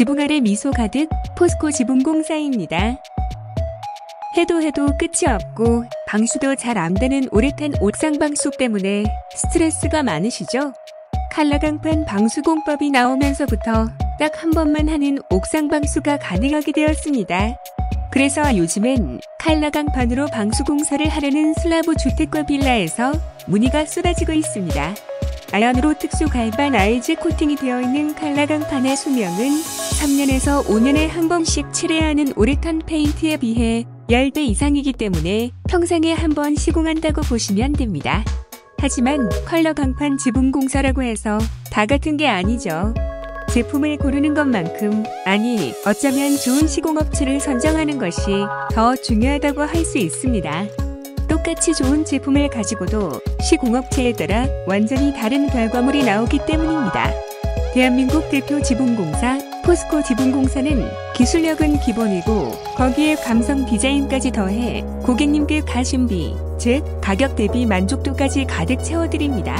지붕 아래 미소 가득 포스코 지붕공사입니다. 해도 해도 끝이 없고 방수도 잘 안 되는 오래된 옥상 방수 때문에 스트레스가 많으시죠? 칼라강판 방수공법이 나오면서부터 딱 한 번만 하는 옥상 방수가 가능하게 되었습니다. 그래서 요즘엔 칼라강판으로 방수공사를 하려는 슬라브 주택과 빌라에서 문의가 쏟아지고 있습니다. 아연으로 특수 galvanize 코팅이 되어 있는 칼라강판의 수명은 3년에서 5년에 한 번씩 칠해야 하는 우레탄 페인트에 비해 10배 이상이기 때문에 평생에 한 번 시공한다고 보시면 됩니다. 하지만 컬러 강판 지붕 공사라고 해서 다 같은 게 아니죠. 제품을 고르는 것만큼, 아니, 어쩌면 좋은 시공업체를 선정하는 것이 더 중요하다고 할 수 있습니다. 똑같이 좋은 제품을 가지고도 시공업체에 따라 완전히 다른 결과물이 나오기 때문입니다. 대한민국 대표 지붕공사 포스코 지붕공사는 기술력은 기본이고 거기에 감성 디자인까지 더해 고객님께 가심비, 즉 가격 대비 만족도까지 가득 채워드립니다.